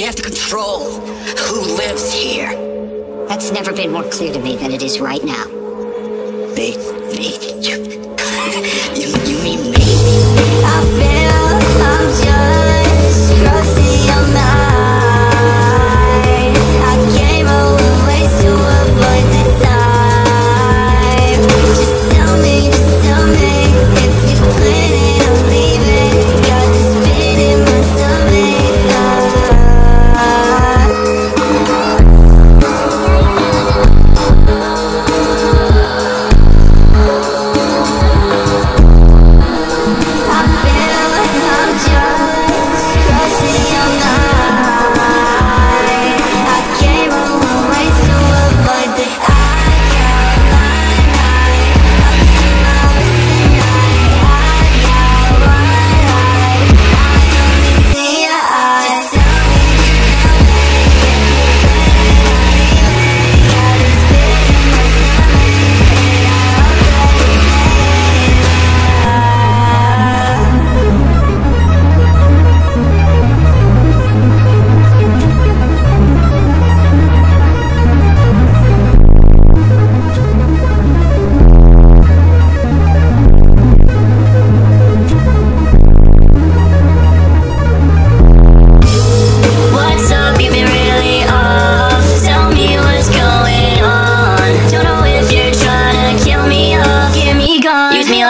We have to control who lives here. That's never been more clear to me than it is right now. They, they,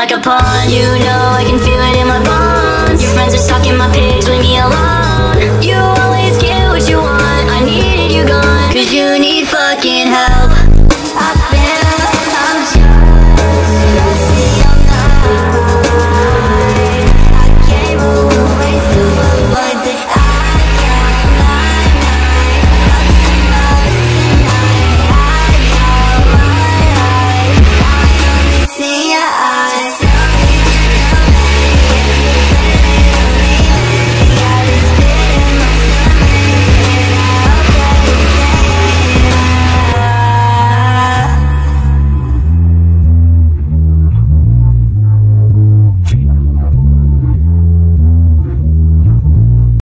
like a pawn You know I can feel it.